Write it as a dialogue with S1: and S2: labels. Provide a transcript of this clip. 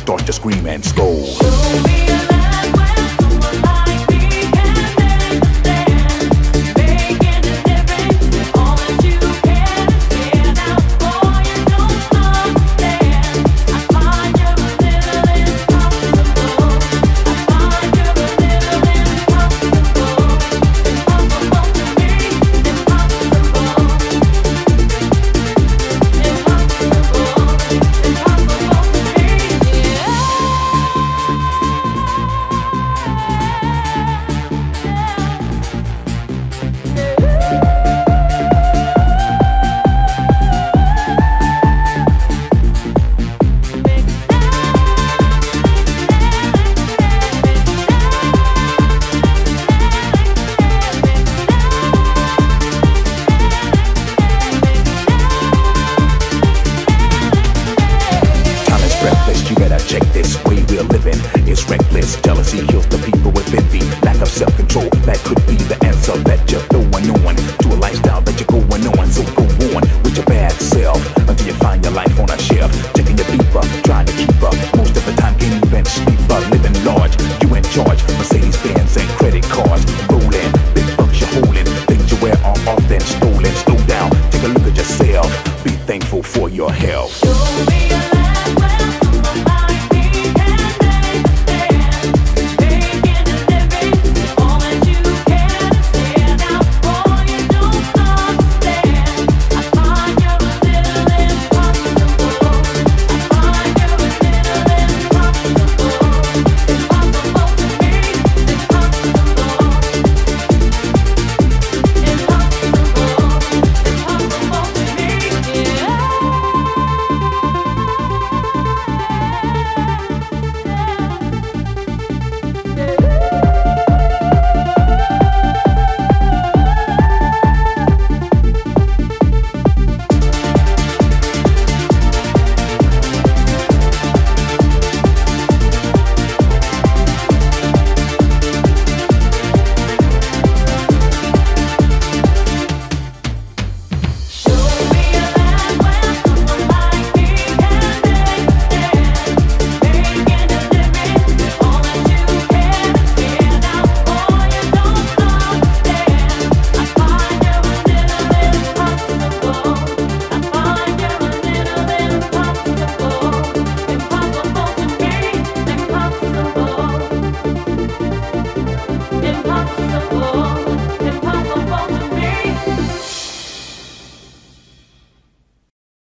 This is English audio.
S1: Start to scream and scold. reckless. Jealousy heals the people with envy. Lack of self-control, that could be the